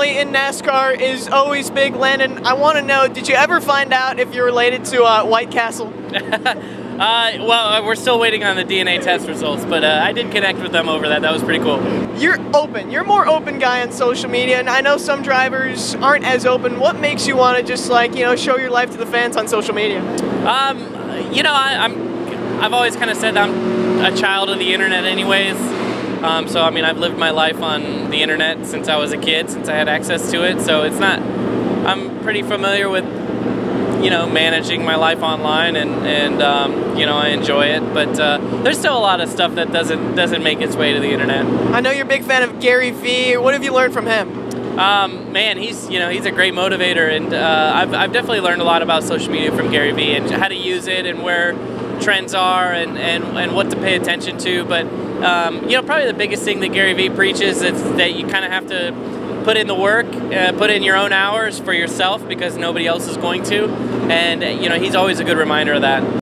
family in NASCAR is always big. Landon, I want to know, did you ever find out if you're related to uh, White Castle? Uh, well, uh, we're still waiting on the DNA test results, but uh, I did connect with them over that. That was pretty cool. You're open. You're more open guy on social media, and I know some drivers aren't as open. What makes you want to just like you know show your life to the fans on social media? Um, you know, I, I'm I've always kind of said I'm a child of the internet, anyways. Um, so I mean, I've lived my life on the internet since I was a kid, since I had access to it. So it's not. I'm pretty familiar with you know managing my life online and and um, you know I enjoy it but uh, there's still a lot of stuff that doesn't doesn't make its way to the internet I know you're a big fan of Gary Vee what have you learned from him um, man he's you know he's a great motivator and uh, I've, I've definitely learned a lot about social media from Gary Vee and how to use it and where trends are and, and, and what to pay attention to but um, you know probably the biggest thing that Gary Vee preaches is that you kind of have to put in the work, uh, put in your own hours for yourself because nobody else is going to. And, you know, he's always a good reminder of that.